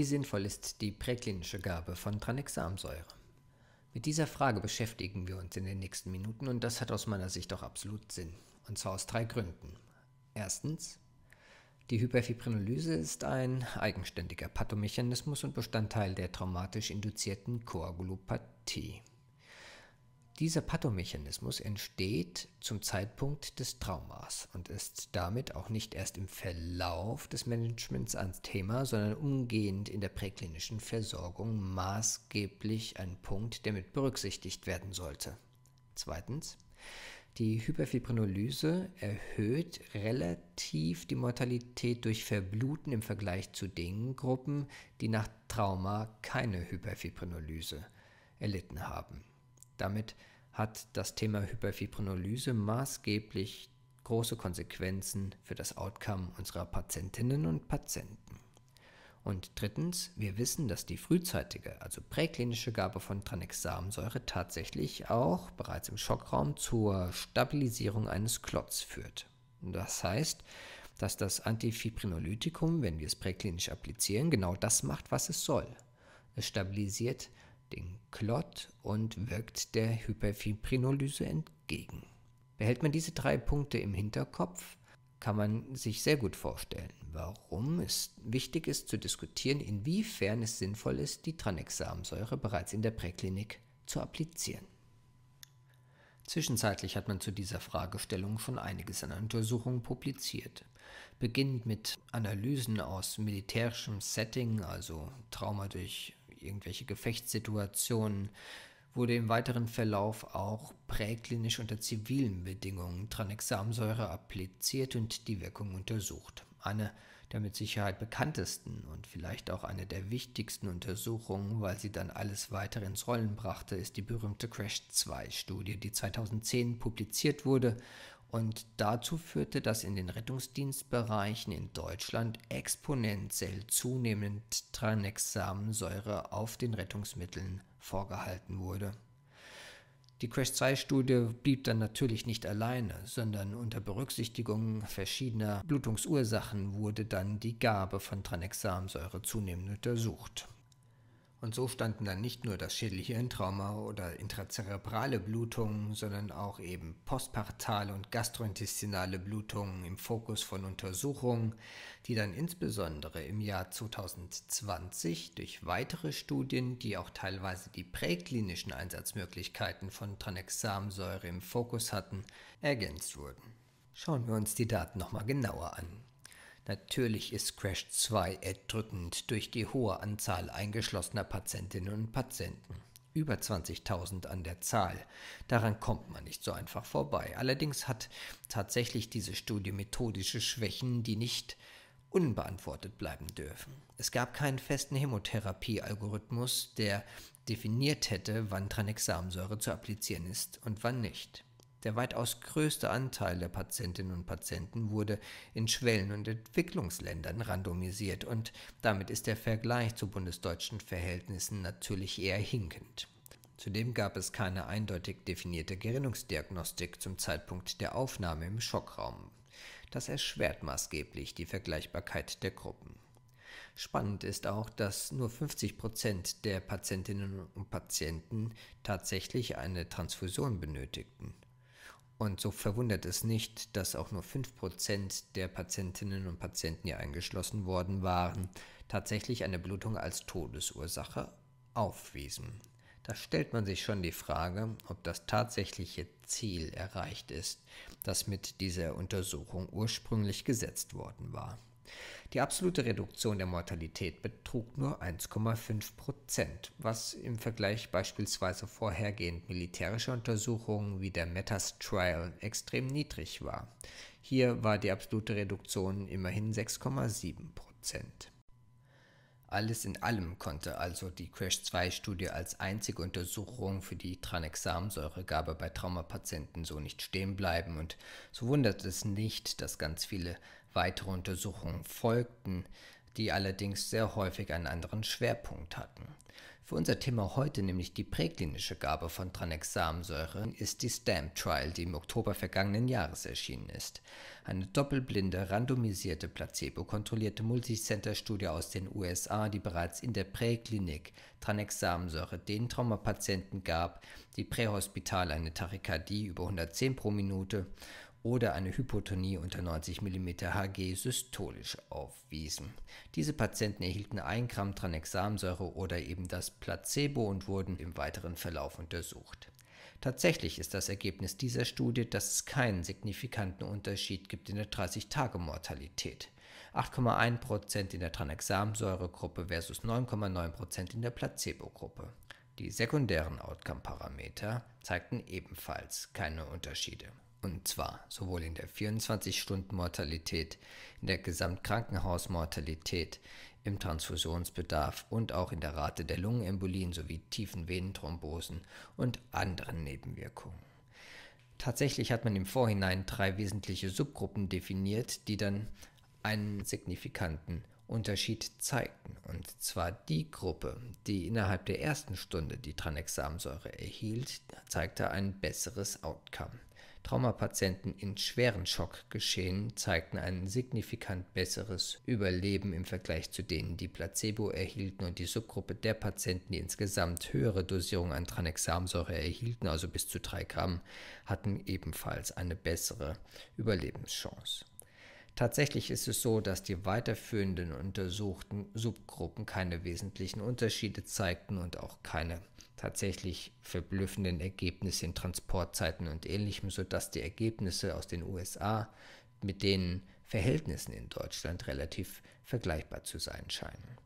Wie sinnvoll ist die präklinische Gabe von Tranexamsäure? Mit dieser Frage beschäftigen wir uns in den nächsten Minuten und das hat aus meiner Sicht auch absolut Sinn. Und zwar aus drei Gründen. Erstens, die Hyperfibrinolyse ist ein eigenständiger Pathomechanismus und Bestandteil der traumatisch induzierten Koagulopathie. Dieser Pathomechanismus entsteht zum Zeitpunkt des Traumas und ist damit auch nicht erst im Verlauf des Managements ans Thema, sondern umgehend in der präklinischen Versorgung maßgeblich ein Punkt, der mit berücksichtigt werden sollte. Zweitens, die Hyperfibrinolyse erhöht relativ die Mortalität durch Verbluten im Vergleich zu den Gruppen, die nach Trauma keine Hyperfibrinolyse erlitten haben. Damit hat das Thema Hyperfibrinolyse maßgeblich große Konsequenzen für das Outcome unserer Patientinnen und Patienten. Und drittens, wir wissen, dass die frühzeitige, also präklinische Gabe von Tranexamsäure tatsächlich auch bereits im Schockraum zur Stabilisierung eines Klotz führt. Das heißt, dass das Antifibrinolytikum, wenn wir es präklinisch applizieren, genau das macht, was es soll. Es stabilisiert den Klott und wirkt der Hyperfibrinolyse entgegen. Behält man diese drei Punkte im Hinterkopf, kann man sich sehr gut vorstellen, warum es wichtig ist zu diskutieren, inwiefern es sinnvoll ist, die Tranexamsäure bereits in der Präklinik zu applizieren. Zwischenzeitlich hat man zu dieser Fragestellung schon einiges an Untersuchungen publiziert. Beginnend mit Analysen aus militärischem Setting, also Trauma durch irgendwelche Gefechtssituationen, wurde im weiteren Verlauf auch präklinisch unter zivilen Bedingungen Tranexamsäure appliziert und die Wirkung untersucht. Eine der mit Sicherheit bekanntesten und vielleicht auch eine der wichtigsten Untersuchungen, weil sie dann alles weiter ins Rollen brachte, ist die berühmte Crash-2-Studie, die 2010 publiziert wurde und dazu führte, dass in den Rettungsdienstbereichen in Deutschland exponentiell zunehmend Tranexamsäure auf den Rettungsmitteln vorgehalten wurde. Die Crash-2-Studie blieb dann natürlich nicht alleine, sondern unter Berücksichtigung verschiedener Blutungsursachen wurde dann die Gabe von Tranexamsäure zunehmend untersucht. Und so standen dann nicht nur das Schädelhirntrauma oder intrazerebrale Blutungen, sondern auch eben postpartale und gastrointestinale Blutungen im Fokus von Untersuchungen, die dann insbesondere im Jahr 2020 durch weitere Studien, die auch teilweise die präklinischen Einsatzmöglichkeiten von Tranexamsäure im Fokus hatten, ergänzt wurden. Schauen wir uns die Daten nochmal genauer an. Natürlich ist Crash 2 erdrückend durch die hohe Anzahl eingeschlossener Patientinnen und Patienten. Über 20.000 an der Zahl. Daran kommt man nicht so einfach vorbei. Allerdings hat tatsächlich diese Studie methodische Schwächen, die nicht unbeantwortet bleiben dürfen. Es gab keinen festen Hämotherapie-Algorithmus, der definiert hätte, wann Tranexamsäure zu applizieren ist und wann nicht. Der weitaus größte Anteil der Patientinnen und Patienten wurde in Schwellen- und Entwicklungsländern randomisiert und damit ist der Vergleich zu bundesdeutschen Verhältnissen natürlich eher hinkend. Zudem gab es keine eindeutig definierte Gerinnungsdiagnostik zum Zeitpunkt der Aufnahme im Schockraum. Das erschwert maßgeblich die Vergleichbarkeit der Gruppen. Spannend ist auch, dass nur 50 Prozent der Patientinnen und Patienten tatsächlich eine Transfusion benötigten. Und so verwundert es nicht, dass auch nur 5% der Patientinnen und Patienten, die eingeschlossen worden waren, tatsächlich eine Blutung als Todesursache aufwiesen. Da stellt man sich schon die Frage, ob das tatsächliche Ziel erreicht ist, das mit dieser Untersuchung ursprünglich gesetzt worden war. Die absolute Reduktion der Mortalität betrug nur 1,5 Prozent, was im Vergleich beispielsweise vorhergehend militärischer Untersuchungen wie der Metas Trial extrem niedrig war. Hier war die absolute Reduktion immerhin 6,7 Prozent. Alles in allem konnte also die Crash-2-Studie als einzige Untersuchung für die Tranexamsäuregabe bei Traumapatienten so nicht stehen bleiben und so wundert es nicht, dass ganz viele weitere Untersuchungen folgten, die allerdings sehr häufig einen anderen Schwerpunkt hatten. Für unser Thema heute, nämlich die präklinische Gabe von Tranexamsäure, ist die STAMP Trial, die im Oktober vergangenen Jahres erschienen ist. Eine doppelblinde, randomisierte, placebo-kontrollierte Multicenter-Studie aus den USA, die bereits in der Präklinik Tranexamsäure den Traumapatienten gab, die prähospital eine Tachykardie über 110 pro Minute oder eine Hypotonie unter 90 mm Hg systolisch aufwiesen. Diese Patienten erhielten 1 Gramm Tranexamsäure oder eben das Placebo und wurden im weiteren Verlauf untersucht. Tatsächlich ist das Ergebnis dieser Studie, dass es keinen signifikanten Unterschied gibt in der 30-Tage-Mortalität. 8,1% in der Tranexamsäuregruppe versus 9,9% in der Placebo-Gruppe. Die sekundären Outcome-Parameter zeigten ebenfalls keine Unterschiede. Und zwar sowohl in der 24-Stunden-Mortalität, in der Gesamtkrankenhausmortalität, im Transfusionsbedarf und auch in der Rate der Lungenembolien sowie tiefen Venenthrombosen und anderen Nebenwirkungen. Tatsächlich hat man im Vorhinein drei wesentliche Subgruppen definiert, die dann einen signifikanten Unterschied zeigten. Und zwar die Gruppe, die innerhalb der ersten Stunde die Tranexamsäure erhielt, zeigte ein besseres Outcome. Traumapatienten in schweren Schockgeschehen zeigten ein signifikant besseres Überleben im Vergleich zu denen, die Placebo erhielten und die Subgruppe der Patienten, die insgesamt höhere Dosierungen an Tranexamsäure erhielten, also bis zu 3 Gramm, hatten ebenfalls eine bessere Überlebenschance. Tatsächlich ist es so, dass die weiterführenden untersuchten Subgruppen keine wesentlichen Unterschiede zeigten und auch keine tatsächlich verblüffenden Ergebnisse in Transportzeiten und ähnlichem, sodass die Ergebnisse aus den USA mit den Verhältnissen in Deutschland relativ vergleichbar zu sein scheinen.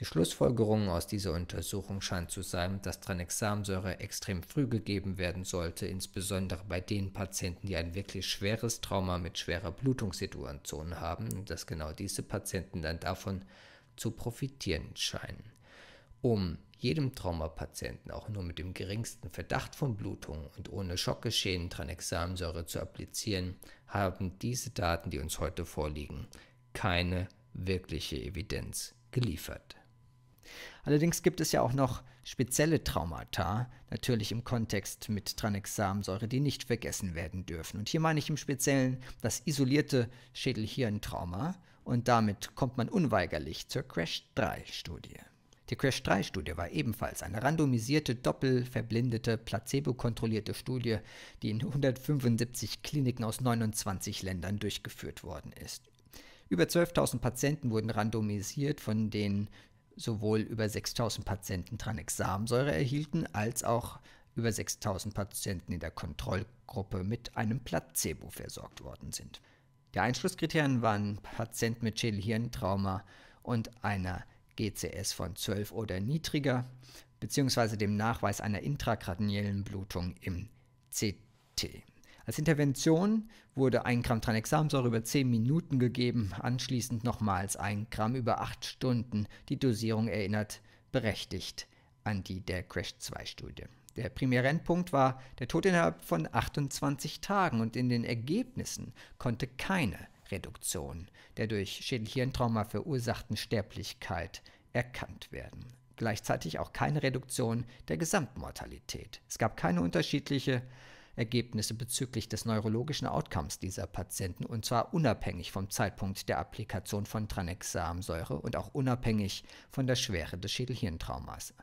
Die Schlussfolgerung aus dieser Untersuchung scheint zu sein, dass Tranexamsäure extrem früh gegeben werden sollte, insbesondere bei den Patienten, die ein wirklich schweres Trauma mit schwerer Blutungssituation haben, und dass genau diese Patienten dann davon zu profitieren scheinen. Um jedem Traumapatienten auch nur mit dem geringsten Verdacht von Blutung und ohne Schockgeschehen Tranexamsäure zu applizieren, haben diese Daten, die uns heute vorliegen, keine wirkliche Evidenz geliefert. Allerdings gibt es ja auch noch spezielle Traumata, natürlich im Kontext mit Tranexamsäure, die nicht vergessen werden dürfen. Und hier meine ich im Speziellen das isolierte Schädelhirntrauma und damit kommt man unweigerlich zur Crash-3-Studie. Die Crash-3-Studie war ebenfalls eine randomisierte, doppelverblindete, placebo-kontrollierte Studie, die in 175 Kliniken aus 29 Ländern durchgeführt worden ist. Über 12.000 Patienten wurden randomisiert, von denen sowohl über 6.000 Patienten Tranexamsäure erhielten, als auch über 6.000 Patienten in der Kontrollgruppe mit einem Placebo versorgt worden sind. Die Einschlusskriterien waren Patienten mit Schädelhirntrauma und einer GCS von 12 oder niedriger, beziehungsweise dem Nachweis einer intrakraniellen Blutung im CT. Als Intervention wurde 1 Gramm Tranexamsäure über 10 Minuten gegeben, anschließend nochmals 1 Gramm über 8 Stunden. Die Dosierung erinnert berechtigt an die der Crash-2-Studie. Der primäre Endpunkt war der Tod innerhalb von 28 Tagen und in den Ergebnissen konnte keine Reduktion der durch Schädelhirntrauma verursachten Sterblichkeit erkannt werden. Gleichzeitig auch keine Reduktion der Gesamtmortalität. Es gab keine unterschiedliche Ergebnisse bezüglich des neurologischen Outcomes dieser Patienten und zwar unabhängig vom Zeitpunkt der Applikation von Tranexamsäure und auch unabhängig von der Schwere des Schädelhirntraumas.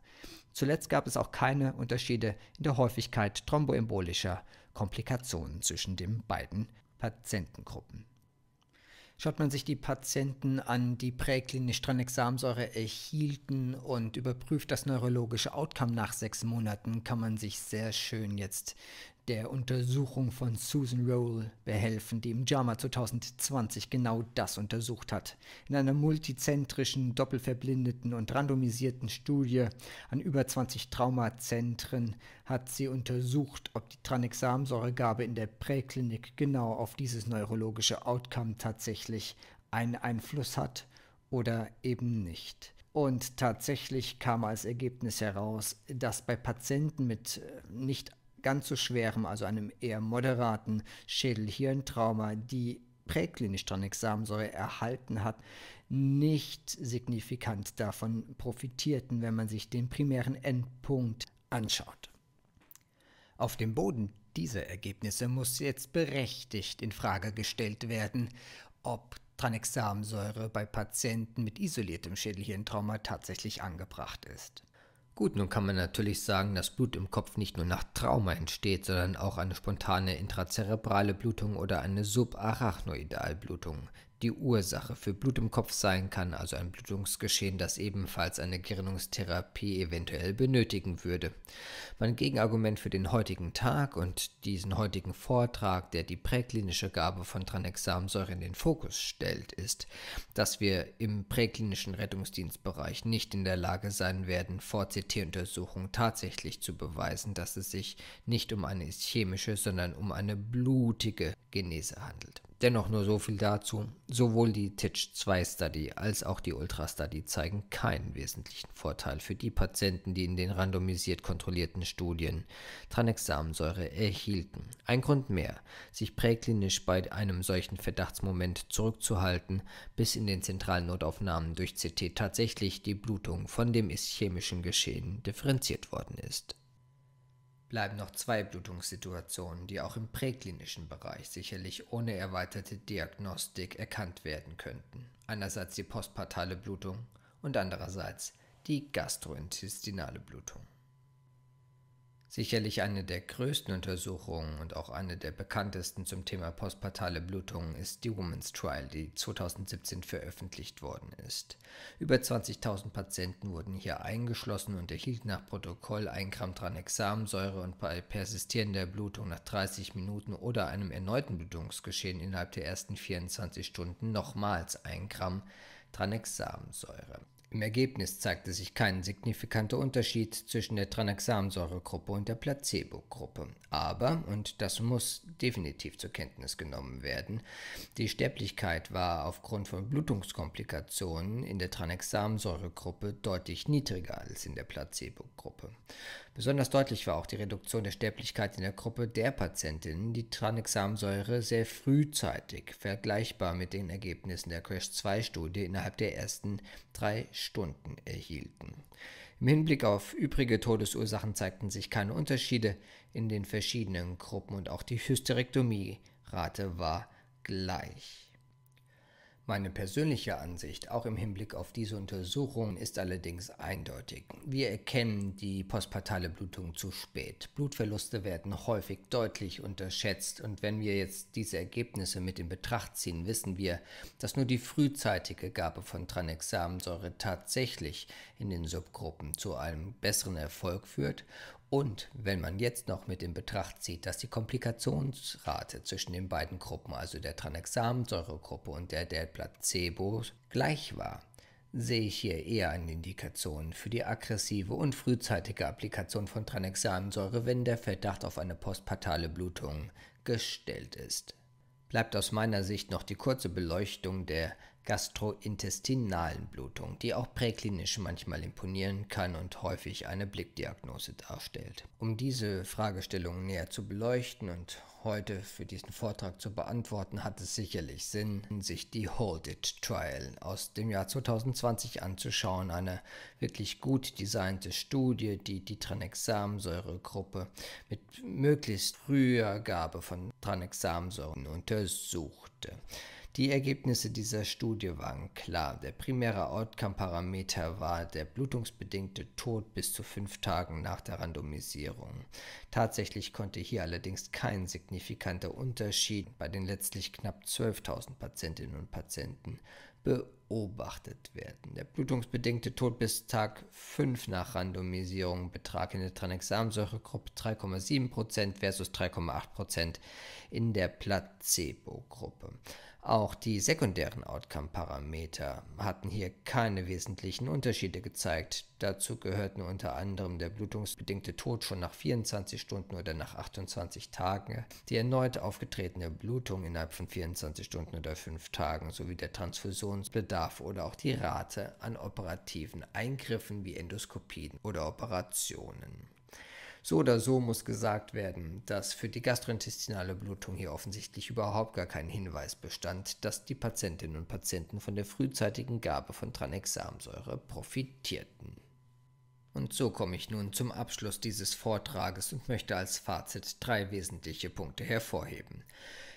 Zuletzt gab es auch keine Unterschiede in der Häufigkeit thromboembolischer Komplikationen zwischen den beiden Patientengruppen. Schaut man sich die Patienten an, die präklinisch Tranexamsäure erhielten und überprüft das neurologische Outcome nach sechs Monaten, kann man sich sehr schön jetzt der Untersuchung von Susan Roll behelfen, die im JAMA 2020 genau das untersucht hat. In einer multizentrischen, doppelverblindeten und randomisierten Studie an über 20 Traumazentren hat sie untersucht, ob die Tranexamsäuregabe in der Präklinik genau auf dieses neurologische Outcome tatsächlich einen Einfluss hat oder eben nicht. Und tatsächlich kam als Ergebnis heraus, dass bei Patienten mit äh, nicht ganz so schwerem, also einem eher moderaten Schädelhirntrauma, die präklinisch Tranexamsäure erhalten hat, nicht signifikant davon profitierten, wenn man sich den primären Endpunkt anschaut. Auf dem Boden dieser Ergebnisse muss jetzt berechtigt in Frage gestellt werden, ob Tranexamsäure bei Patienten mit isoliertem Schädelhirntrauma tatsächlich angebracht ist. Gut, nun kann man natürlich sagen, dass Blut im Kopf nicht nur nach Trauma entsteht, sondern auch eine spontane intrazerebrale Blutung oder eine Subarachnoidalblutung die Ursache für Blut im Kopf sein kann, also ein Blutungsgeschehen, das ebenfalls eine Gerinnungstherapie eventuell benötigen würde. Mein Gegenargument für den heutigen Tag und diesen heutigen Vortrag, der die präklinische Gabe von Tranexamsäure in den Fokus stellt, ist, dass wir im präklinischen Rettungsdienstbereich nicht in der Lage sein werden, vor CT-Untersuchungen tatsächlich zu beweisen, dass es sich nicht um eine chemische, sondern um eine blutige Genese handelt. Dennoch nur so viel dazu. Sowohl die TITCH-2-Study als auch die Ultra-Study zeigen keinen wesentlichen Vorteil für die Patienten, die in den randomisiert kontrollierten Studien Tranexamsäure erhielten. Ein Grund mehr, sich präklinisch bei einem solchen Verdachtsmoment zurückzuhalten, bis in den zentralen Notaufnahmen durch CT tatsächlich die Blutung von dem ischämischen Geschehen differenziert worden ist bleiben noch zwei Blutungssituationen, die auch im präklinischen Bereich sicherlich ohne erweiterte Diagnostik erkannt werden könnten. Einerseits die postpartale Blutung und andererseits die gastrointestinale Blutung. Sicherlich eine der größten Untersuchungen und auch eine der bekanntesten zum Thema postpartale Blutungen ist die Women's Trial, die 2017 veröffentlicht worden ist. Über 20.000 Patienten wurden hier eingeschlossen und erhielten nach Protokoll 1 Gramm Tranexamsäure und bei persistierender Blutung nach 30 Minuten oder einem erneuten Blutungsgeschehen innerhalb der ersten 24 Stunden nochmals 1 Gramm Tranexamsäure. Im Ergebnis zeigte sich kein signifikanter Unterschied zwischen der Tranexamsäuregruppe und der Placebo-Gruppe. Aber, und das muss definitiv zur Kenntnis genommen werden, die Sterblichkeit war aufgrund von Blutungskomplikationen in der Tranexamsäuregruppe deutlich niedriger als in der Placebo-Gruppe. Besonders deutlich war auch die Reduktion der Sterblichkeit in der Gruppe der Patientinnen, die Tranexamsäure sehr frühzeitig, vergleichbar mit den Ergebnissen der CRASH-2-Studie, innerhalb der ersten drei Stunden erhielten. Im Hinblick auf übrige Todesursachen zeigten sich keine Unterschiede in den verschiedenen Gruppen und auch die Hysterektomie-Rate war gleich. Meine persönliche Ansicht, auch im Hinblick auf diese Untersuchung, ist allerdings eindeutig. Wir erkennen die postpartale Blutung zu spät. Blutverluste werden häufig deutlich unterschätzt und wenn wir jetzt diese Ergebnisse mit in Betracht ziehen, wissen wir, dass nur die frühzeitige Gabe von Tranexamsäure tatsächlich in den Subgruppen zu einem besseren Erfolg führt und wenn man jetzt noch mit in Betracht zieht, dass die Komplikationsrate zwischen den beiden Gruppen, also der Tranexamsäuregruppe und der der Placebo, gleich war, sehe ich hier eher eine Indikation für die aggressive und frühzeitige Applikation von Tranexamsäure, wenn der Verdacht auf eine postpartale Blutung gestellt ist. Bleibt aus meiner Sicht noch die kurze Beleuchtung der gastrointestinalen Blutung, die auch präklinisch manchmal imponieren kann und häufig eine Blickdiagnose darstellt. Um diese Fragestellung näher zu beleuchten und heute für diesen Vortrag zu beantworten, hat es sicherlich Sinn, sich die Hold It Trial aus dem Jahr 2020 anzuschauen. Eine wirklich gut designte Studie, die die Tranexamsäuregruppe mit möglichst früher Gabe von Tranexamsäuren untersuchte. Die Ergebnisse dieser Studie waren klar. Der primäre Outcome-Parameter war der blutungsbedingte Tod bis zu fünf Tagen nach der Randomisierung. Tatsächlich konnte hier allerdings kein signifikanter Unterschied bei den letztlich knapp 12.000 Patientinnen und Patienten beobachtet werden. Der blutungsbedingte Tod bis Tag 5 nach Randomisierung betrag in der Tranexamsäuregruppe 3,7% versus 3,8% in der Placebo-Gruppe. Auch die sekundären Outcome-Parameter hatten hier keine wesentlichen Unterschiede gezeigt. Dazu gehörten unter anderem der blutungsbedingte Tod schon nach 24 Stunden oder nach 28 Tagen, die erneut aufgetretene Blutung innerhalb von 24 Stunden oder 5 Tagen sowie der Transfusionsbedarf oder auch die Rate an operativen Eingriffen wie Endoskopien oder Operationen. So oder so muss gesagt werden, dass für die gastrointestinale Blutung hier offensichtlich überhaupt gar kein Hinweis bestand, dass die Patientinnen und Patienten von der frühzeitigen Gabe von Tranexamsäure profitierten. Und so komme ich nun zum Abschluss dieses Vortrages und möchte als Fazit drei wesentliche Punkte hervorheben.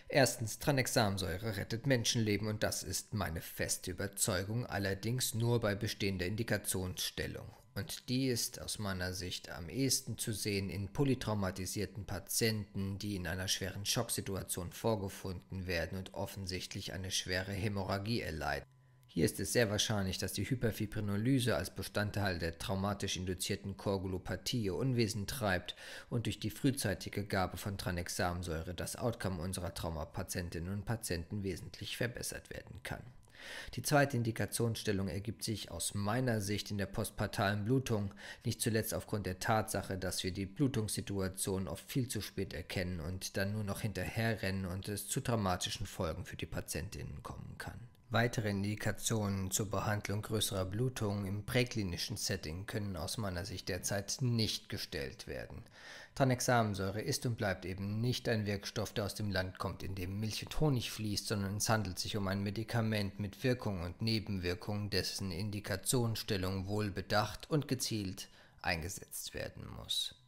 Erstens, Tranexamsäure rettet Menschenleben und das ist meine feste Überzeugung, allerdings nur bei bestehender Indikationsstellung. Und die ist aus meiner Sicht am ehesten zu sehen in polytraumatisierten Patienten, die in einer schweren Schocksituation vorgefunden werden und offensichtlich eine schwere Hämorrhagie erleiden. Hier ist es sehr wahrscheinlich, dass die Hyperfibrinolyse als Bestandteil der traumatisch induzierten Koagulopathie ihr Unwesen treibt und durch die frühzeitige Gabe von Tranexamsäure das Outcome unserer Traumapatientinnen und Patienten wesentlich verbessert werden kann. Die zweite Indikationsstellung ergibt sich aus meiner Sicht in der postpartalen Blutung, nicht zuletzt aufgrund der Tatsache, dass wir die Blutungssituation oft viel zu spät erkennen und dann nur noch hinterherrennen und es zu dramatischen Folgen für die Patientinnen kommen kann. Weitere Indikationen zur Behandlung größerer Blutungen im präklinischen Setting können aus meiner Sicht derzeit nicht gestellt werden. Tranexamensäure ist und bleibt eben nicht ein Wirkstoff, der aus dem Land kommt, in dem Milch und Honig fließt, sondern es handelt sich um ein Medikament mit Wirkung und Nebenwirkungen, dessen Indikationsstellung wohl bedacht und gezielt eingesetzt werden muss.